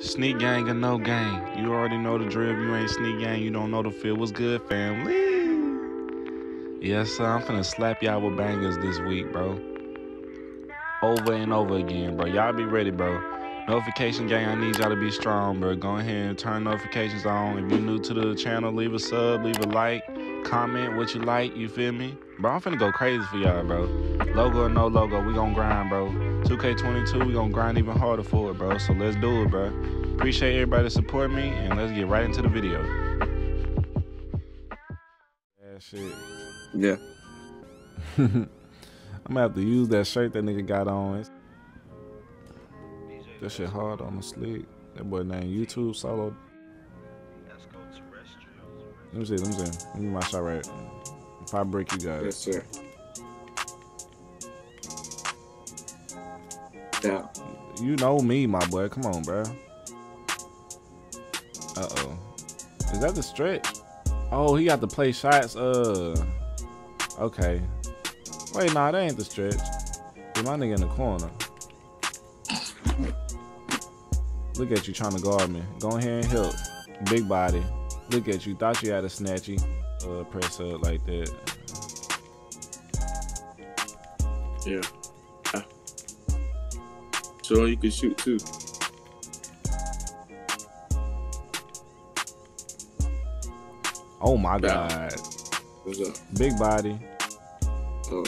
Sneak gang or no gang. You already know the drill. You ain't sneak gang, you don't know the feel. What's good, family? Yes, sir. I'm finna slap y'all with bangers this week, bro. Over and over again, bro. Y'all be ready, bro. Notification gang, I need y'all to be strong, bro. Go ahead and turn notifications on. If you're new to the channel, leave a sub, leave a like, comment what you like, you feel me? Bro, I'm finna go crazy for y'all, bro. Logo or no logo, we gon' grind, bro. 2K22, we gon' grind even harder for it, bro. So let's do it, bro. Appreciate everybody that support me, and let's get right into the video. Yeah, shit. Yeah. I'm gonna have to use that shirt that nigga got on. That shit hard on the sleeve. That boy named YouTube Solo. Let me see, let me see. Let me my shot right. If I break, you got Yes, it. sir. Yeah. You know me, my boy. Come on, bro. Uh oh. Is that the stretch? Oh, he got to play shots. Uh. Okay. Wait, nah, that ain't the stretch. Get my nigga in the corner. Look at you trying to guard me. Go ahead and help. Big body. Look at you. Thought you had a snatchy. Uh, press up like that. Yeah. So you can shoot too. Oh my god. What's up? Big body. Oh,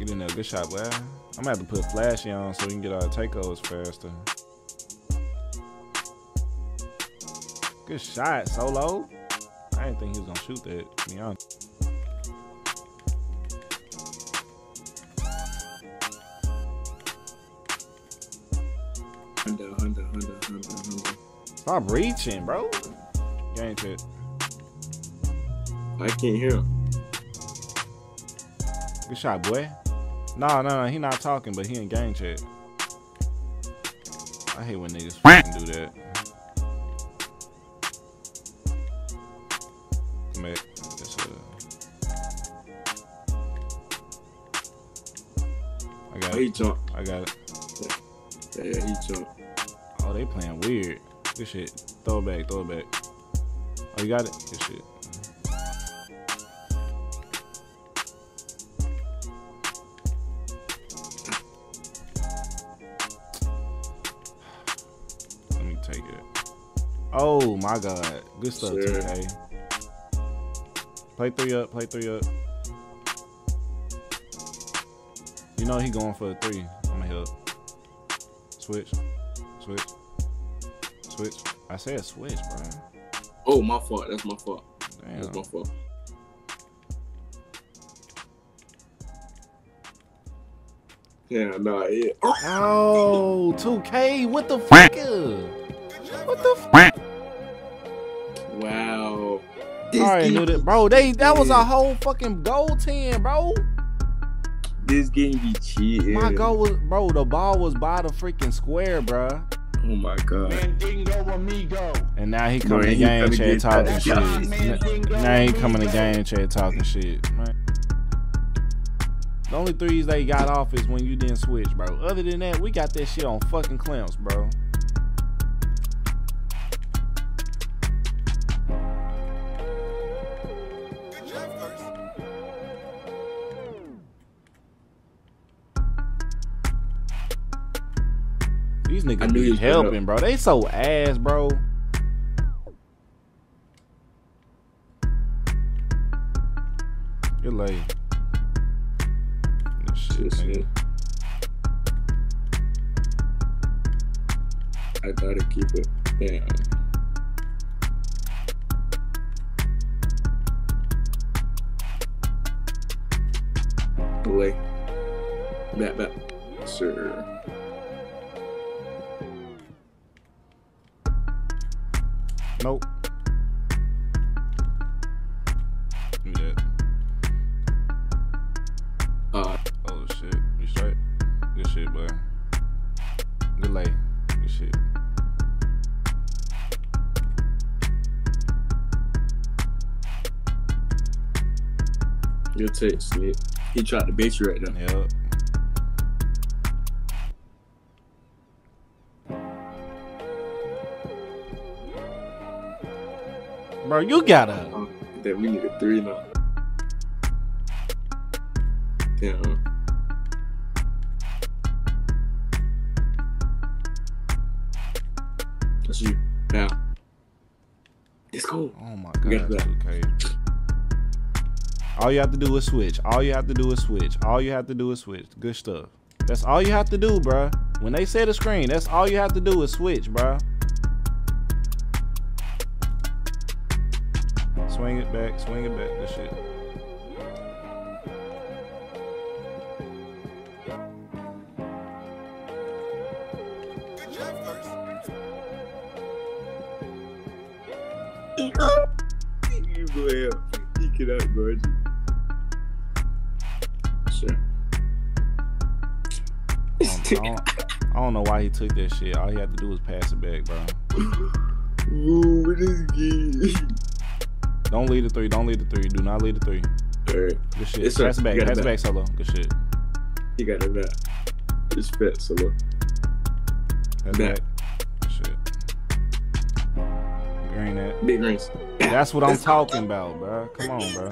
Get in there. Good shot, boy. I'm gonna have to put flashy on so we can get our takeovers faster. Good shot, solo. I didn't think he was gonna shoot that, to be honest. Stop reaching, bro. Game check. I can't hear him. Good shot, boy. No, no, no. He not talking, but he in game check. I hate when niggas fucking do that. Come back. Yes, sir. Uh, I got Oh, it. he jumped. I got it. Yeah, yeah, he jumped. Oh, they playing weird. Good shit. Throw it back. Throw it back. Oh, you got it. Good shit. Let me take it. Oh my god. Good stuff, Sure. 2K. Play three up. Play three up. You know he going for a three. I'ma help. Switch. Switch. Switch. I said switch, bro. Oh, my fault. That's my fault. Damn. That's my fault. Yeah, no, yeah. Oh, Oh, 2K, what the fuck? What the fuck? wow. I already knew that, bro. They that was a whole fucking goaltend, bro. This game be cheating. My goal was, bro. The ball was by the freaking square, bro. Oh my god. Mandingo amigo. And now he Bro, coming to he game chat talking shit. shot. N- Now he coming to game chat talking shit, man. The only threes they got off is when you didn't switch, bro. Other than that, we got that shit on fucking clamps, bro. These niggas be was putting up. helping, bro. They so ass, bro. You're late. Good shit, Shit. I gotta keep it. Damn. Away. Back, back. Sir. Nope. Give me that. Uh, Oh shit. You straight? Good shit, boy. Good lay. Good shit. Good take, Snip. He tried to bait you right there. Yep. Bro, you gotta. That we need a three now. Damn. That's you. Now. It's cool. Oh my god. 2K. All you have to do is switch. All you have to do is switch. All you have to do is switch. Good stuff. That's all you have to do, bruh. When they say the screen, that's all you have to do is switch, bruh. Swing it back, swing it back. Good shit. You go ahead. Peek it out, Gorgie. Sure. I don't, I, don't, I don't know why he took that shit. All he had to do was pass it back, bro. Ooh, what is good? Don't lead the three. Don't lead the three. Do not lead the three. Alright, Good shit. Yes, pass sir. it back. Pass it back, solo. Good shit. you got it back. Respect, solo. Pass Back. back. Shit. Green that. Big rings. That's what I'm talking about, bro. Come on, bro.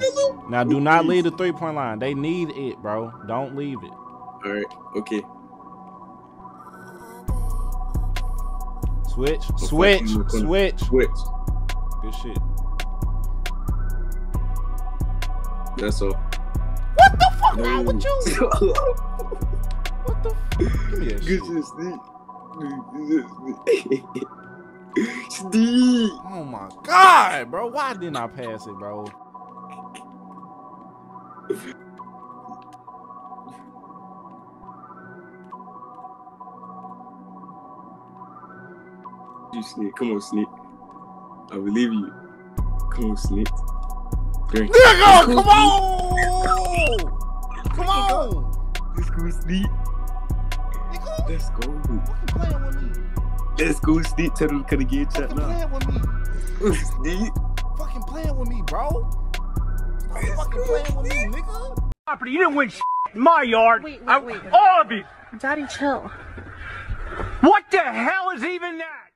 Now, do not leave the three point line. They need it, bro. Don't leave it. Alright, okay. Switch, switch, switch. Switch. Good shit. That's all. What the fuck wrong with you? What the? F- Give me that shit. shit, Sneak. Sneak. Sneak. Oh my god, bro. Why didn't I pass it, bro? You Sneak. Come on, Sneak. I believe you. Come on, Sneak. Drink. Nigga, come on! Come on! Let's go, Sneak. Let's go. fucking playing with me. Let's go, Sneak. Tell them to get chat Fucking now. playing with me. Sneak. Fucking playing with me, bro. Stop fucking playing with me, nigga. property. You didn't win shit in my yard. Wait, wait, I- wait. All of it. Daddy, chill. What the hell is even that?